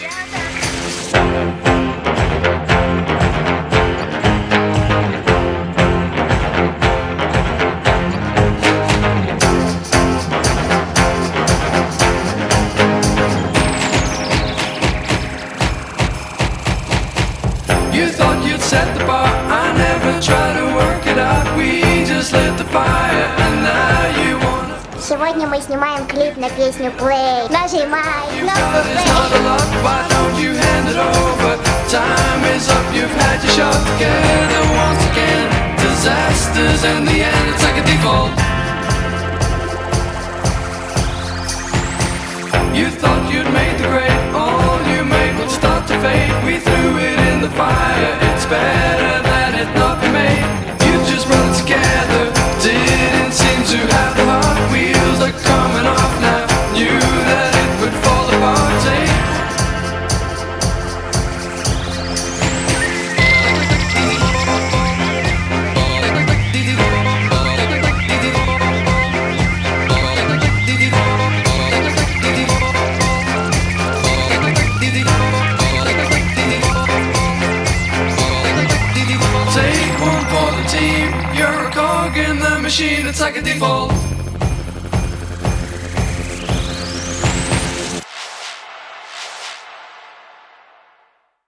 You thought you'd set the bar, I never tried to work it out. We just lit the fire and I Сегодня мы снимаем клип на песню Play. Нажимай кнопку It's not a Play. lot, why don't you hand it over? Time is up, you've had your shot together once again. Disasters in the end, it's like a default. You thought you'd made the grade, all you made would start to fade. We threw it in the fire, it's better Machine. It's like a default.